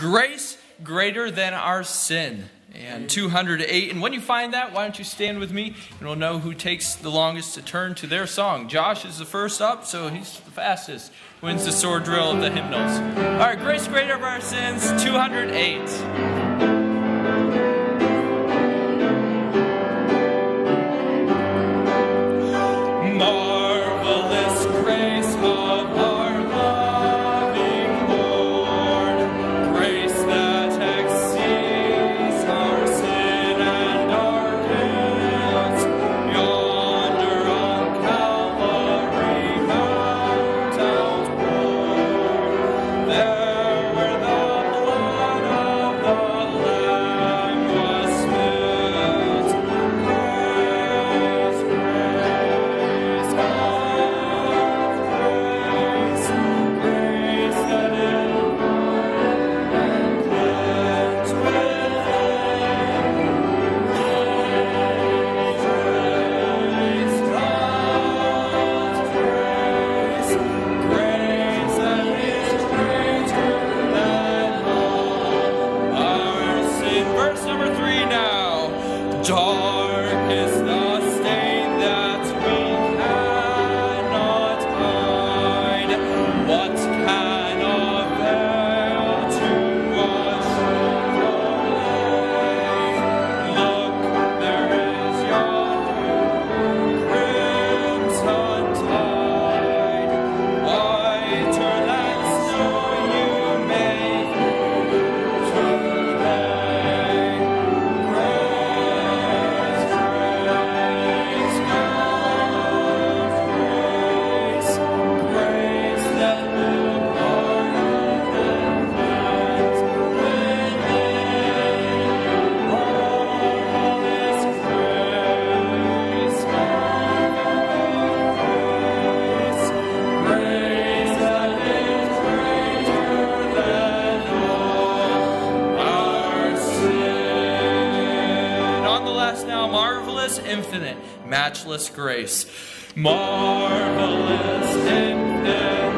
Grace greater than our sin. And 208. And when you find that, why don't you stand with me and we'll know who takes the longest to turn to their song. Josh is the first up, so he's the fastest. Wins the sword drill of the hymnals. All right, Grace greater of our sins, 208. Dark the stain that we cannot hide. What infinite, matchless grace. Marvelous, infinite.